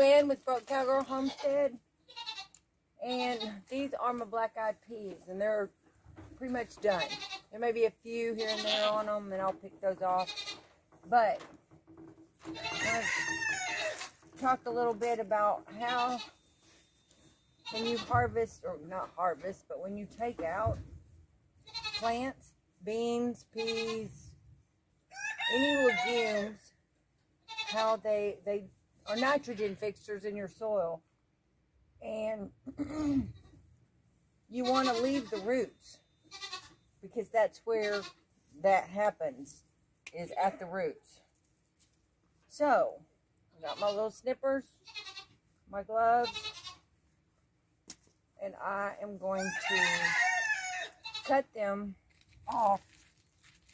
Quinn with B'roque Cowgirl Homestead. And these are my black-eyed peas, and they're pretty much done. There may be a few here and there on them, and I'll pick those off. But I've talked a little bit about how when you harvest, or not harvest, but when you take out plants, beans, peas, any legumes, how they, they are nitrogen fixers in your soil. And you want to leave the roots because that's where that happens is at the roots. So, I got my little snippers, my gloves, and I am going to cut them off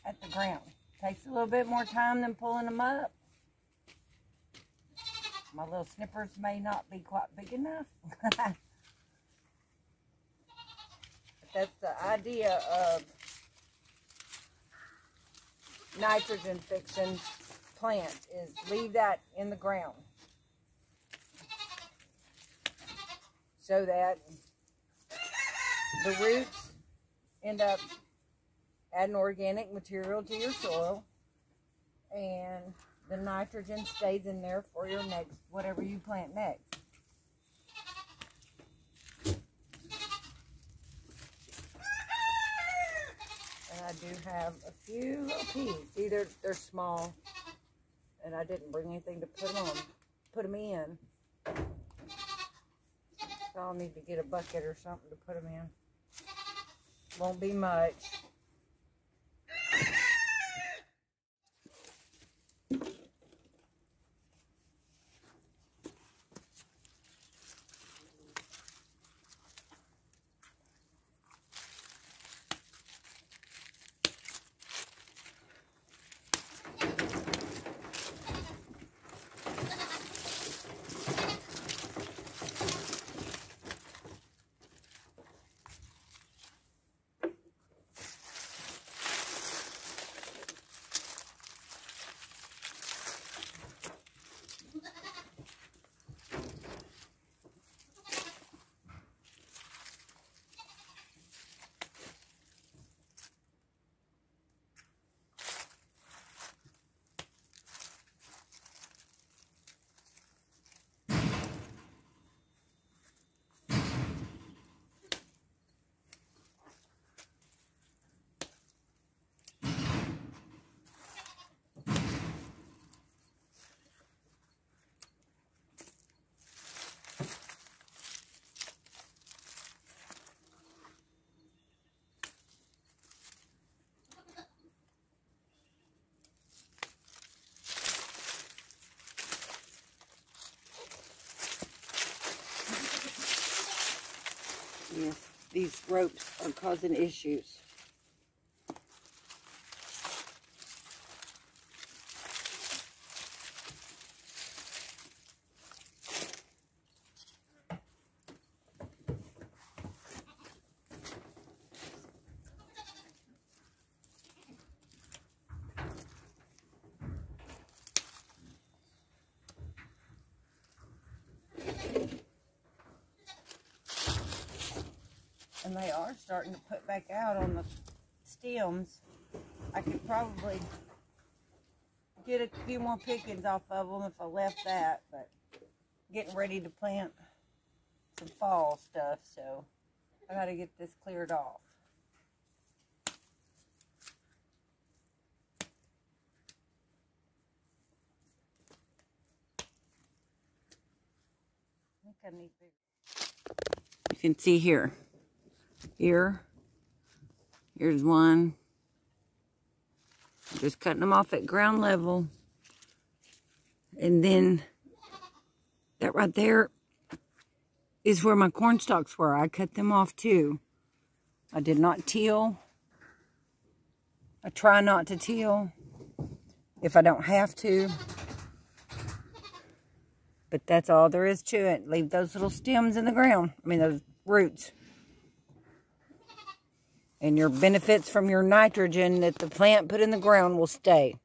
at the ground. Takes a little bit more time than pulling them up. My little snippers may not be quite big enough. that's the idea of nitrogen fixing plants is leave that in the ground. So that the roots end up adding organic material to your soil and the nitrogen stays in there for your next, whatever you plant next. And I do have a few peas. See, they're they're small and I didn't bring anything to put them put them in. So I'll need to get a bucket or something to put them in. Won't be much. Yes, these ropes are causing issues. They are starting to put back out on the stems. I could probably get a few more pickings off of them if I left that, but getting ready to plant some fall stuff, so I got to get this cleared off. I think I need bigger. You can see here here. Here's one. Just cutting them off at ground level. And then that right there is where my corn stalks were. I cut them off too. I did not till. I try not to till if I don't have to. But that's all there is to it. Leave those little stems in the ground. I mean, those roots and your benefits from your nitrogen that the plant put in the ground will stay.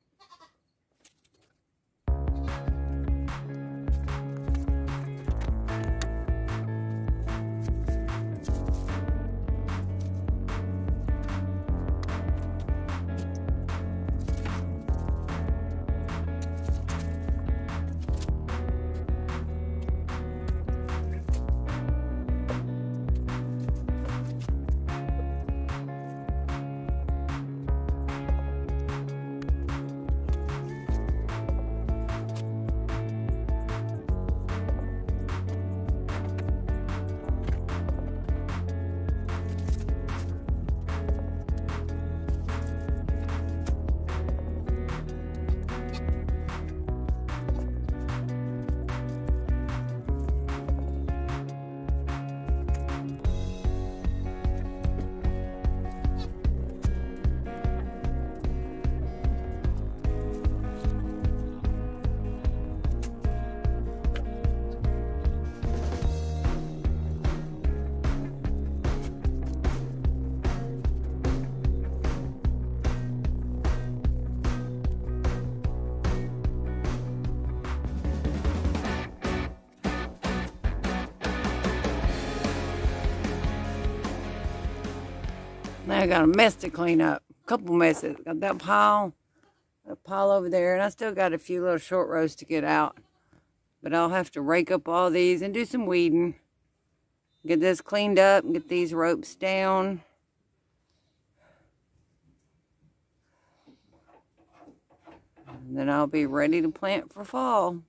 Now I got a mess to clean up. A couple messes. Got that pile, a pile over there, and I still got a few little short rows to get out. But I'll have to rake up all these and do some weeding. Get this cleaned up get these ropes down. And then I'll be ready to plant for fall.